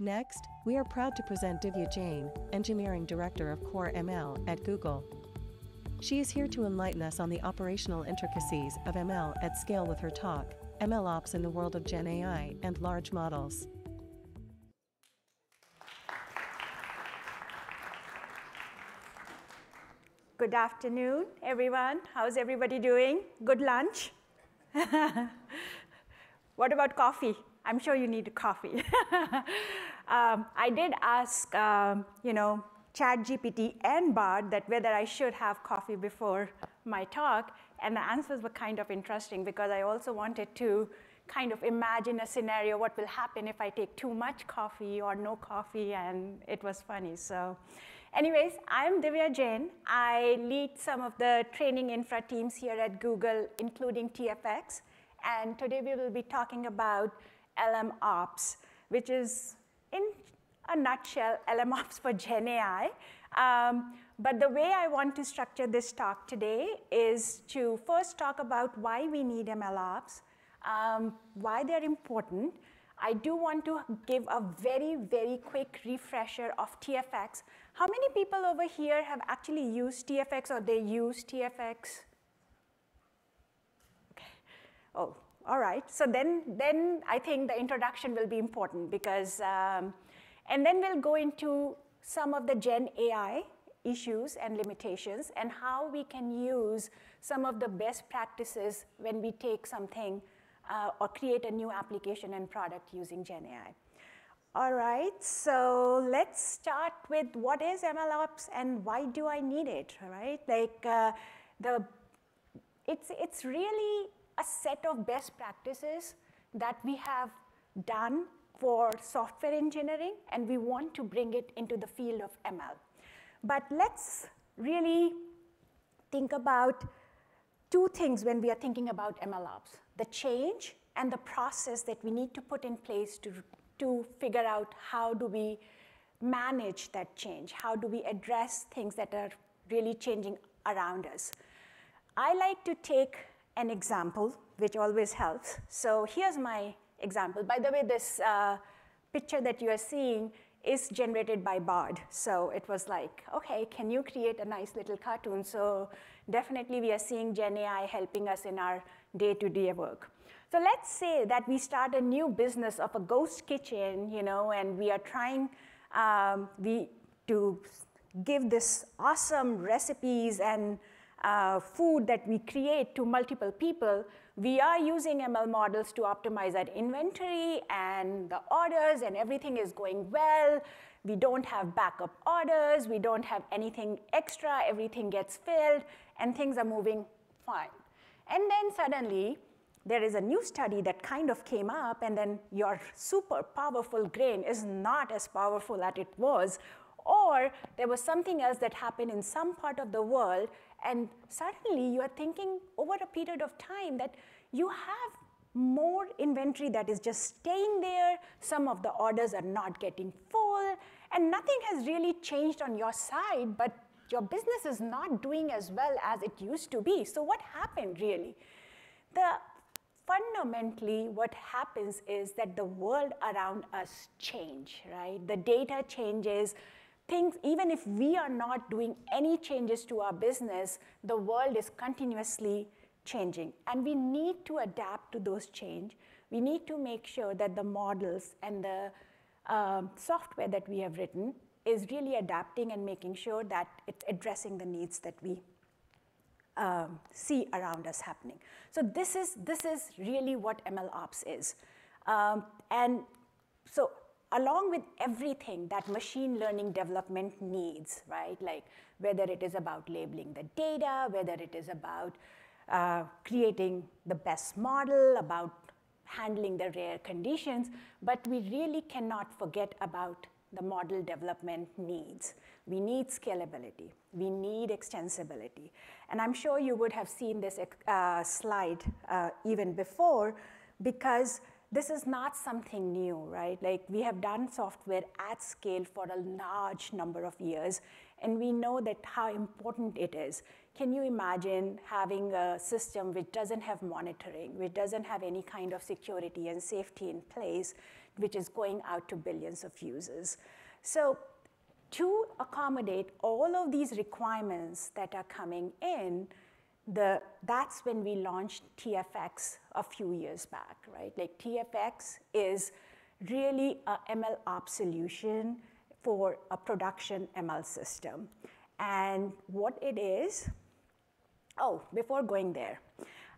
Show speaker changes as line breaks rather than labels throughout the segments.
Next, we are proud to present Divya Jain, Engineering Director of Core ML at Google. She is here to enlighten us on the operational intricacies of ML at scale with her talk, ML Ops in the World of Gen AI and Large Models.
Good afternoon, everyone. How's everybody doing? Good lunch? what about coffee? I'm sure you need coffee. um, I did ask, um, you know, ChatGPT and Bard that whether I should have coffee before my talk, and the answers were kind of interesting because I also wanted to kind of imagine a scenario, what will happen if I take too much coffee or no coffee, and it was funny. So anyways, I'm Divya Jain. I lead some of the training infra teams here at Google, including TFX, and today we will be talking about LM Ops, which is in a nutshell, LM Ops for GenAI. Um, but the way I want to structure this talk today is to first talk about why we need ML Ops, um, why they're important. I do want to give a very, very quick refresher of TFX. How many people over here have actually used TFX or they use TFX? Okay. Oh, all right. So then, then I think the introduction will be important because, um, and then we'll go into some of the Gen AI issues and limitations and how we can use some of the best practices when we take something uh, or create a new application and product using Gen AI. All right, so let's start with what is MLOps and why do I need it, right? Like uh, the, it's, it's really a set of best practices that we have done for software engineering and we want to bring it into the field of ML. But let's really think about two things when we are thinking about MLOps, the change and the process that we need to put in place to, to figure out how do we manage that change, how do we address things that are really changing around us. I like to take an example, which always helps. So here's my example. By the way, this uh, picture that you are seeing is generated by Bard. So it was like, okay, can you create a nice little cartoon? So definitely we are seeing Gen AI helping us in our day-to-day -day work. So let's say that we start a new business of a ghost kitchen, you know, and we are trying um, we, to give this awesome recipes and uh, food that we create to multiple people, we are using ML models to optimize that inventory and the orders and everything is going well. We don't have backup orders. We don't have anything extra. Everything gets filled and things are moving fine. And then suddenly, there is a new study that kind of came up and then your super powerful grain is not as powerful as it was or there was something else that happened in some part of the world and suddenly you are thinking over a period of time that you have more inventory that is just staying there. Some of the orders are not getting full, and nothing has really changed on your side, but your business is not doing as well as it used to be. So what happened really? The fundamentally what happens is that the world around us change, right? The data changes, things, even if we are not doing any changes to our business, the world is continuously changing. And we need to adapt to those change. We need to make sure that the models and the uh, software that we have written is really adapting and making sure that it's addressing the needs that we um, see around us happening. So this is, this is really what ML Ops is. Um, and so along with everything that machine learning development needs, right? Like whether it is about labeling the data, whether it is about uh, creating the best model, about handling the rare conditions, but we really cannot forget about the model development needs. We need scalability. We need extensibility. And I'm sure you would have seen this uh, slide uh, even before because this is not something new, right? Like we have done software at scale for a large number of years, and we know that how important it is. Can you imagine having a system which doesn't have monitoring, which doesn't have any kind of security and safety in place, which is going out to billions of users. So to accommodate all of these requirements that are coming in, the, that's when we launched TFX a few years back, right? Like TFX is really a ML ops solution for a production ML system. And what it is, oh, before going there,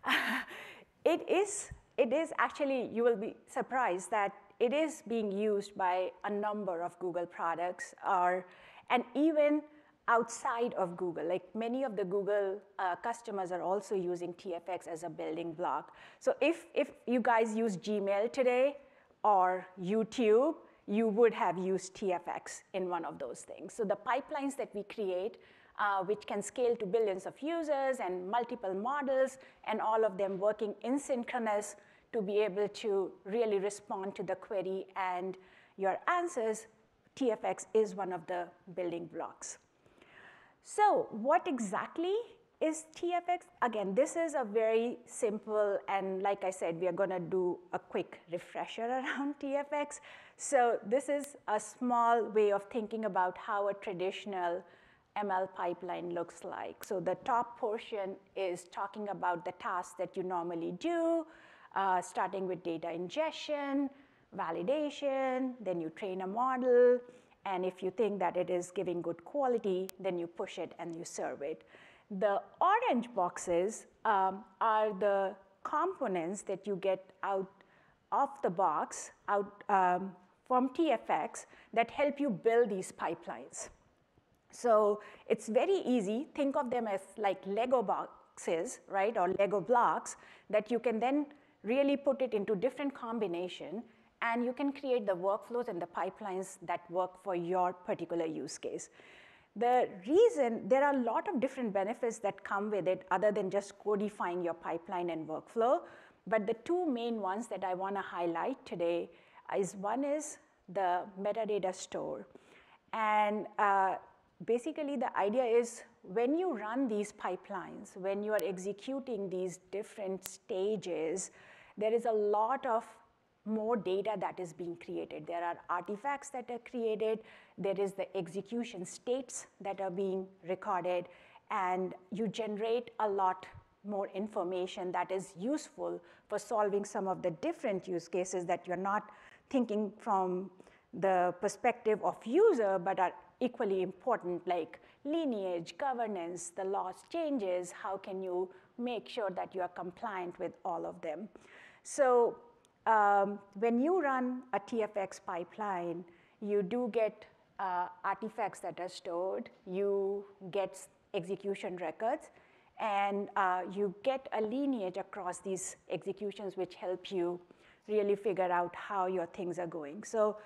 it is, it is actually, you will be surprised that it is being used by a number of Google products or, and even outside of Google. Like many of the Google uh, customers are also using TFX as a building block. So if, if you guys use Gmail today or YouTube, you would have used TFX in one of those things. So the pipelines that we create, uh, which can scale to billions of users and multiple models, and all of them working in synchronous to be able to really respond to the query and your answers, TFX is one of the building blocks. So what exactly is TFX? Again, this is a very simple, and like I said, we are going to do a quick refresher around TFX. So this is a small way of thinking about how a traditional ML pipeline looks like. So the top portion is talking about the tasks that you normally do, uh, starting with data ingestion, validation, then you train a model, and if you think that it is giving good quality, then you push it and you serve it. The orange boxes um, are the components that you get out of the box, out um, from TFX, that help you build these pipelines. So it's very easy. Think of them as like Lego boxes, right, or Lego blocks that you can then really put it into different combination and you can create the workflows and the pipelines that work for your particular use case. The reason, there are a lot of different benefits that come with it other than just codifying your pipeline and workflow, but the two main ones that I wanna highlight today is one is the metadata store. And uh, basically the idea is when you run these pipelines, when you are executing these different stages, there is a lot of more data that is being created. There are artifacts that are created, there is the execution states that are being recorded, and you generate a lot more information that is useful for solving some of the different use cases that you're not thinking from the perspective of user, but are equally important, like lineage, governance, the laws changes, how can you make sure that you are compliant with all of them. So um, when you run a TFX pipeline, you do get uh, artifacts that are stored, you get execution records, and uh, you get a lineage across these executions which help you really figure out how your things are going. So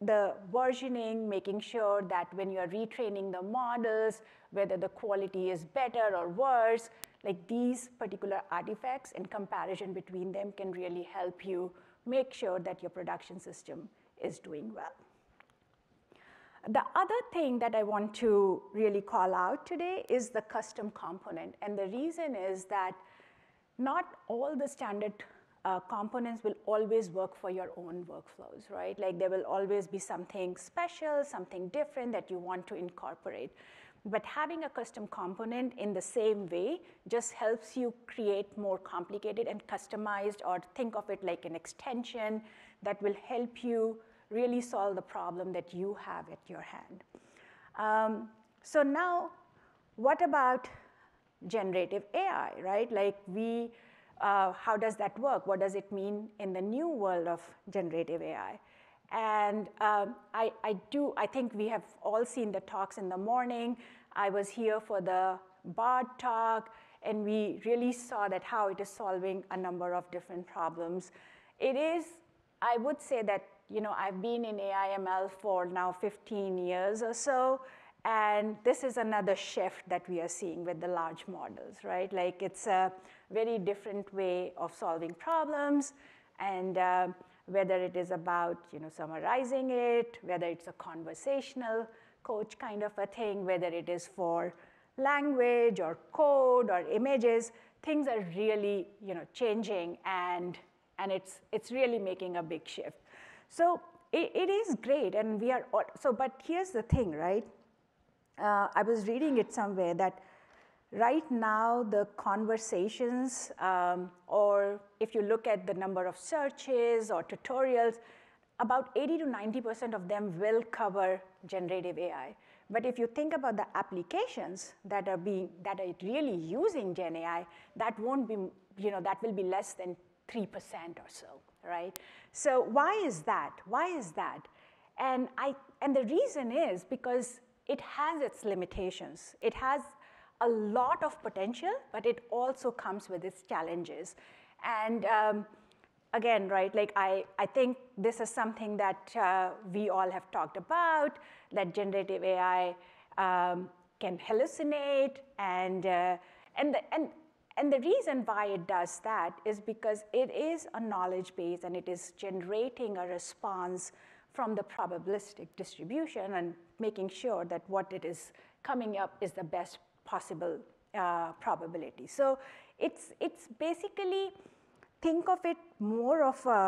the versioning, making sure that when you're retraining the models, whether the quality is better or worse, like these particular artifacts and comparison between them can really help you make sure that your production system is doing well. The other thing that I want to really call out today is the custom component. And the reason is that not all the standard uh, components will always work for your own workflows, right? Like there will always be something special, something different that you want to incorporate. But having a custom component in the same way just helps you create more complicated and customized or think of it like an extension that will help you really solve the problem that you have at your hand. Um, so now, what about generative AI, right? Like we, uh, how does that work? What does it mean in the new world of generative AI? And um, I, I do, I think we have all seen the talks in the morning. I was here for the Bard talk, and we really saw that how it is solving a number of different problems. It is, I would say that, you know, I've been in AIML for now 15 years or so, and this is another shift that we are seeing with the large models, right? Like it's a very different way of solving problems, and uh, whether it is about you know, summarizing it, whether it's a conversational coach kind of a thing, whether it is for language or code or images, things are really you know, changing and, and it's, it's really making a big shift. So it, it is great, and we are, all, so, but here's the thing, right? Uh, I was reading it somewhere that right now the conversations, um, or if you look at the number of searches or tutorials, about 80 to 90% of them will cover generative AI. But if you think about the applications that are being, that are really using Gen AI, that won't be, you know, that will be less than 3% or so, right? So why is that? Why is that? And, I, and the reason is because it has its limitations. It has a lot of potential, but it also comes with its challenges. And um, again, right, like I, I think this is something that uh, we all have talked about, that generative AI um, can hallucinate and, uh, and, the, and, and the reason why it does that is because it is a knowledge base and it is generating a response from the probabilistic distribution and making sure that what it is coming up is the best possible uh, probability. So it's, it's basically, think of it more of a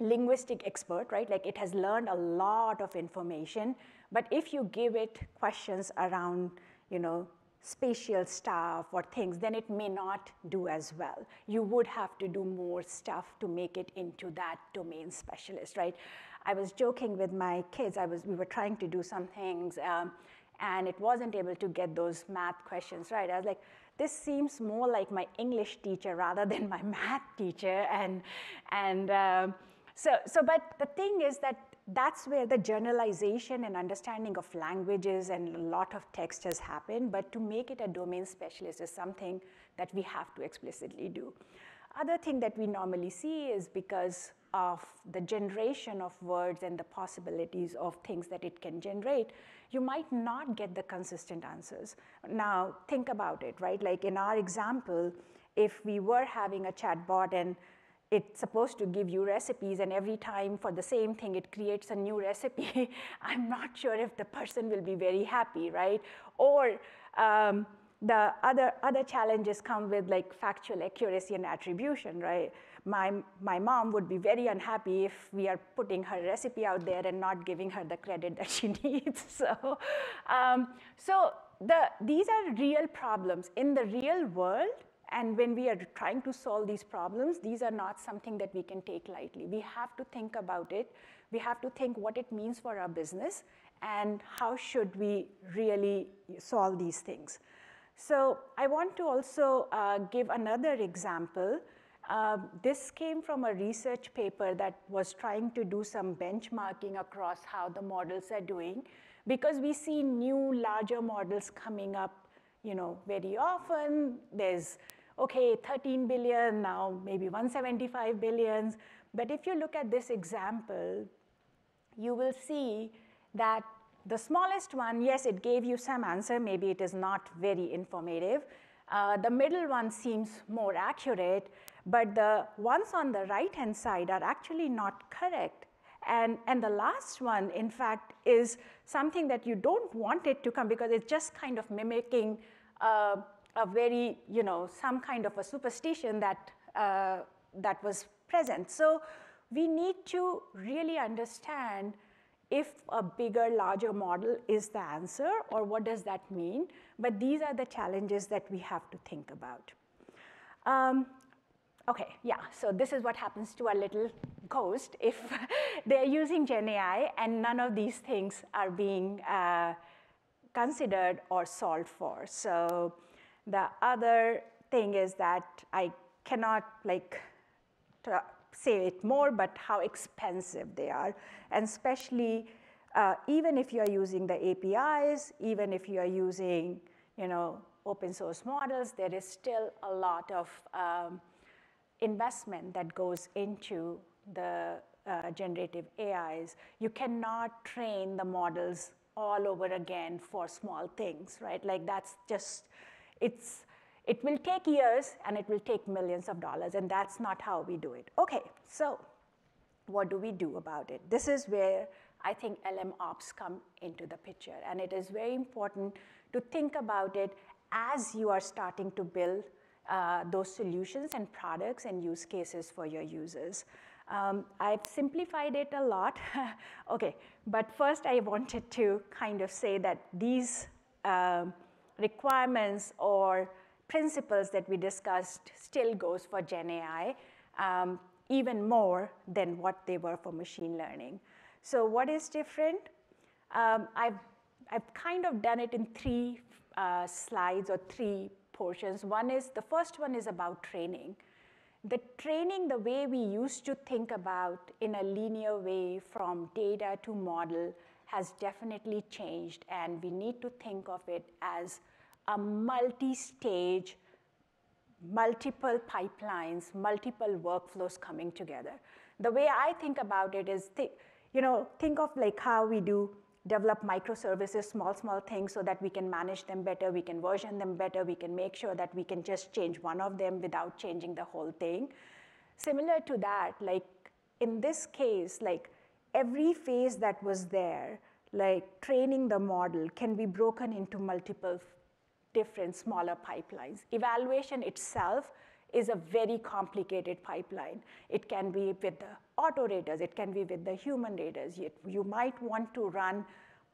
linguistic expert, right? Like it has learned a lot of information, but if you give it questions around, you know, spatial stuff or things, then it may not do as well. You would have to do more stuff to make it into that domain specialist, right? I was joking with my kids. I was, we were trying to do some things, um, and it wasn't able to get those math questions right. I was like, this seems more like my English teacher rather than my math teacher. And, and um, so, so, but the thing is that that's where the generalization and understanding of languages and a lot of text has happened, but to make it a domain specialist is something that we have to explicitly do. Other thing that we normally see is because of the generation of words and the possibilities of things that it can generate, you might not get the consistent answers. Now, think about it, right? Like in our example, if we were having a chatbot and it's supposed to give you recipes and every time for the same thing it creates a new recipe, I'm not sure if the person will be very happy, right? Or um, the other, other challenges come with like factual accuracy and attribution, right? My, my mom would be very unhappy if we are putting her recipe out there and not giving her the credit that she needs. So, um, so the, these are real problems. In the real world, and when we are trying to solve these problems, these are not something that we can take lightly. We have to think about it. We have to think what it means for our business and how should we really solve these things. So I want to also uh, give another example. Uh, this came from a research paper that was trying to do some benchmarking across how the models are doing because we see new larger models coming up you know, very often. There's okay, 13 billion, now maybe 175 billions. But if you look at this example, you will see that the smallest one, yes, it gave you some answer. Maybe it is not very informative. Uh, the middle one seems more accurate, but the ones on the right-hand side are actually not correct. And, and the last one, in fact, is something that you don't want it to come because it's just kind of mimicking uh, a very, you know, some kind of a superstition that, uh, that was present. So we need to really understand if a bigger, larger model is the answer or what does that mean. But these are the challenges that we have to think about. Um, okay, yeah, so this is what happens to a little ghost if they're using GenAI and none of these things are being uh, considered or solved for. So the other thing is that I cannot like say it more, but how expensive they are. And especially, uh, even if you're using the APIs, even if you're using, you know, open source models, there is still a lot of um, investment that goes into the uh, generative AIs. You cannot train the models all over again for small things, right? Like that's just it's, it will take years and it will take millions of dollars, and that's not how we do it. Okay, so what do we do about it? This is where I think LM ops come into the picture, and it is very important to think about it as you are starting to build uh, those solutions and products and use cases for your users. Um, I've simplified it a lot. okay, but first I wanted to kind of say that these um, requirements or principles that we discussed still goes for Gen AI, um, even more than what they were for machine learning. So what is different? Um, I've, I've kind of done it in three uh, slides or three portions. One is, the first one is about training the training, the way we used to think about in a linear way from data to model has definitely changed, and we need to think of it as a multi-stage, multiple pipelines, multiple workflows coming together. The way I think about it is, th you know, think of like how we do develop microservices, small, small things so that we can manage them better, we can version them better, we can make sure that we can just change one of them without changing the whole thing. Similar to that, like in this case, like every phase that was there, like training the model can be broken into multiple different smaller pipelines. Evaluation itself is a very complicated pipeline. It can be with the auto raters, it can be with the human raters. You, you might want to run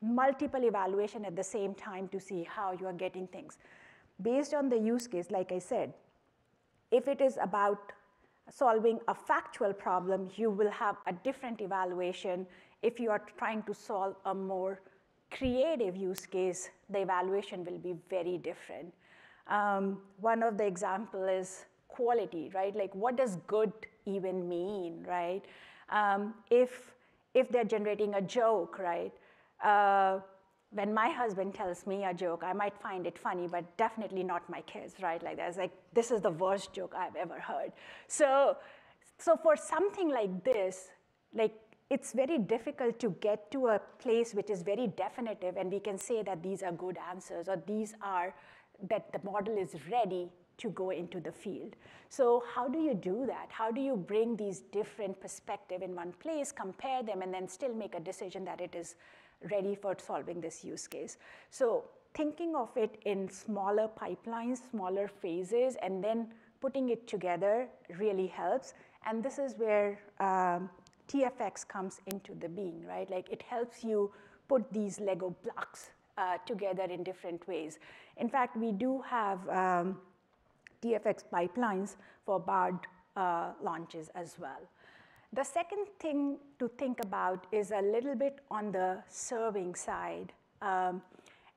multiple evaluation at the same time to see how you are getting things. Based on the use case, like I said, if it is about solving a factual problem, you will have a different evaluation. If you are trying to solve a more creative use case, the evaluation will be very different. Um, one of the example is quality, right? Like what does good even mean, right? Um, if, if they're generating a joke, right? Uh, when my husband tells me a joke, I might find it funny, but definitely not my kids, right? Like that's like, this is the worst joke I've ever heard. So, so for something like this, like it's very difficult to get to a place which is very definitive and we can say that these are good answers or these are, that the model is ready to go into the field. So how do you do that? How do you bring these different perspective in one place, compare them, and then still make a decision that it is ready for solving this use case? So thinking of it in smaller pipelines, smaller phases, and then putting it together really helps. And this is where um, TFX comes into the being, right? Like it helps you put these Lego blocks uh, together in different ways. In fact, we do have um, TFX pipelines for BARD uh, launches as well. The second thing to think about is a little bit on the serving side. Um,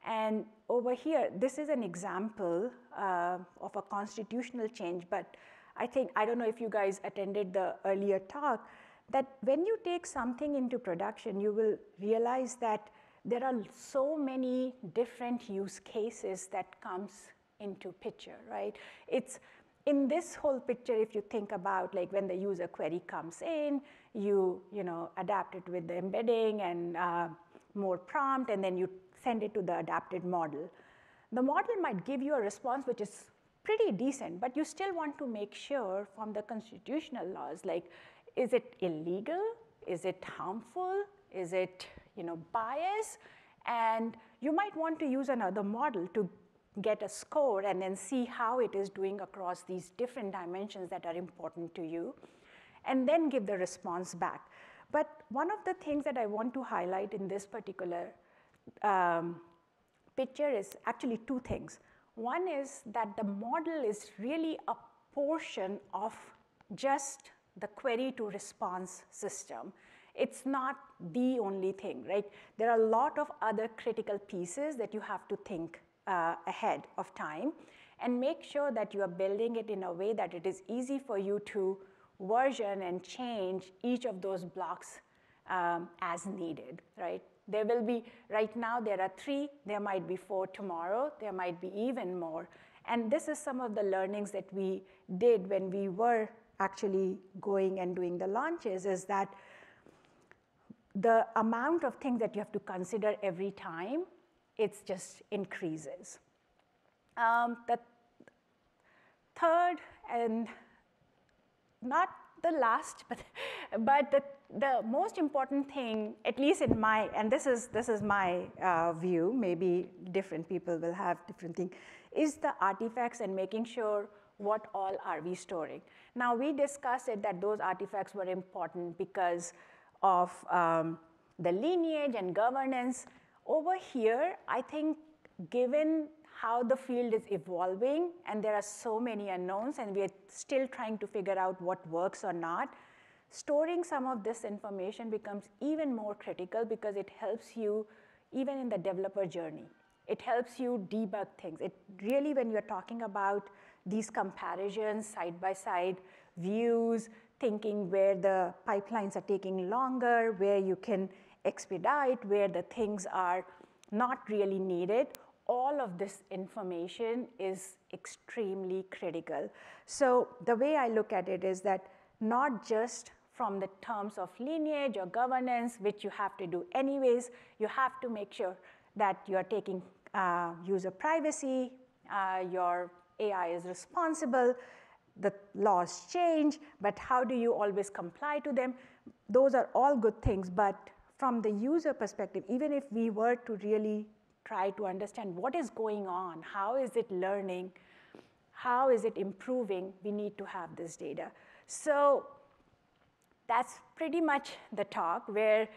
and over here, this is an example uh, of a constitutional chain, but I think, I don't know if you guys attended the earlier talk, that when you take something into production, you will realize that there are so many different use cases that comes into picture, right? It's in this whole picture, if you think about like when the user query comes in, you, you know, adapt it with the embedding and uh, more prompt, and then you send it to the adapted model. The model might give you a response which is pretty decent, but you still want to make sure from the constitutional laws, like, is it illegal? Is it harmful? Is it, you know, bias? And you might want to use another model to get a score and then see how it is doing across these different dimensions that are important to you, and then give the response back. But one of the things that I want to highlight in this particular um, picture is actually two things. One is that the model is really a portion of just the query to response system. It's not the only thing, right? There are a lot of other critical pieces that you have to think uh, ahead of time and make sure that you are building it in a way that it is easy for you to version and change each of those blocks um, as needed, right? There will be, right now there are three, there might be four tomorrow, there might be even more. And this is some of the learnings that we did when we were actually going and doing the launches is that the amount of things that you have to consider every time it just increases. Um, the third and not the last, but, but the, the most important thing, at least in my, and this is, this is my uh, view, maybe different people will have different things, is the artifacts and making sure what all are we storing. Now we discussed it that those artifacts were important because of um, the lineage and governance. Over here, I think given how the field is evolving and there are so many unknowns and we are still trying to figure out what works or not, storing some of this information becomes even more critical because it helps you even in the developer journey. It helps you debug things. It really, when you're talking about these comparisons, side by side views, thinking where the pipelines are taking longer, where you can expedite, where the things are not really needed, all of this information is extremely critical. So the way I look at it is that not just from the terms of lineage or governance, which you have to do anyways, you have to make sure that you're taking uh, user privacy, uh, your AI is responsible, the laws change, but how do you always comply to them? Those are all good things, but from the user perspective, even if we were to really try to understand what is going on, how is it learning, how is it improving, we need to have this data. So that's pretty much the talk where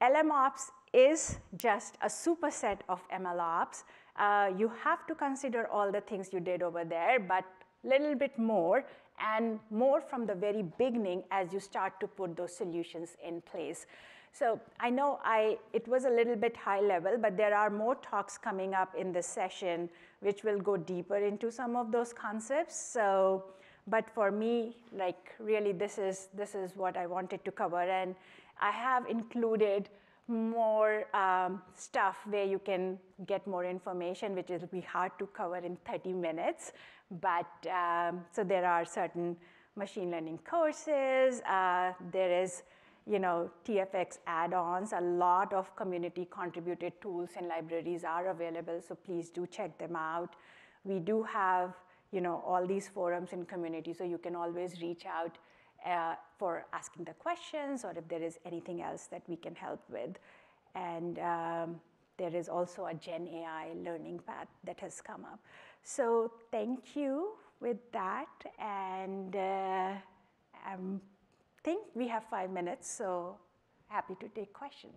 LMOps is just a superset of MLOps. Uh, you have to consider all the things you did over there, but a little bit more and more from the very beginning as you start to put those solutions in place. So I know I, it was a little bit high level, but there are more talks coming up in this session which will go deeper into some of those concepts. So, but for me, like really this is, this is what I wanted to cover. And I have included more um, stuff where you can get more information, which will be hard to cover in 30 minutes. But um, so there are certain machine learning courses. Uh, there is you know, TFX add-ons, a lot of community contributed tools and libraries are available, so please do check them out. We do have, you know, all these forums and community, so you can always reach out uh, for asking the questions or if there is anything else that we can help with. And um, there is also a Gen AI learning path that has come up. So thank you with that, and uh, I'm think we have five minutes, so happy to take questions.